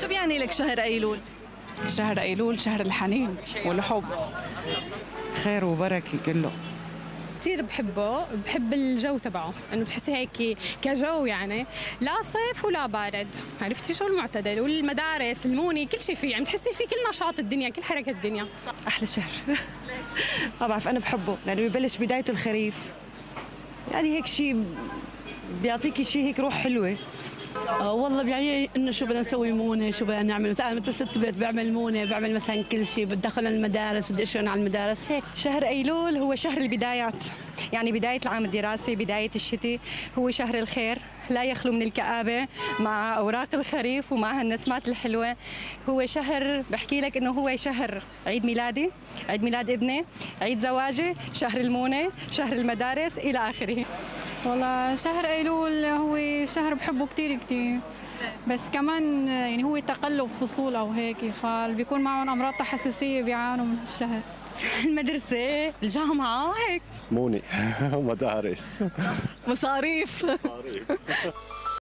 شو بيعني لك شهر أيلول؟ شهر أيلول شهر الحنين والحب. خير وبركة كله. كثير بحبه بحب الجو تبعه. إنه بتحسي هيك كجو يعني لا صيف ولا بارد. عرفتي شو المعتدل؟ والمدارس الموني كل شيء فيه يعني بتحسي فيه كل نشاط الدنيا كل حركة الدنيا. أحلى شهر. ما بعرف أنا بحبه. لأنه ببلش بداية الخريف. يعني هيك شيء بيعطيكي شيء هيك روح حلوة. والله يعني إنه شو بدنا نسوي مونة شو بدنا نعمل؟ مثلا مثل ست بيت بعمل مونة بعمل مثلا كل شيء بدخل المدارس بدي اشيل على المدارس. هيك شهر أيلول هو شهر البدايات. يعني بداية العام الدراسي بداية الشتاء هو شهر الخير. لا يخلو من الكآبة مع أوراق الخريف ومع هالنسمات الحلوة. هو شهر بحكي لك إنه هو شهر عيد ميلادي عيد ميلاد ابني عيد زواجي شهر المونة شهر المدارس إلى آخره. والله شهر ايلول هو شهر بحبه كثير كثير بس كمان يعني هو تقلب فصول أو هيك فبيكون معهم أمراض تحسسية بيعانوا من الشهر. المدرسة الجامعة هيك. موني مدارس. مصاريف.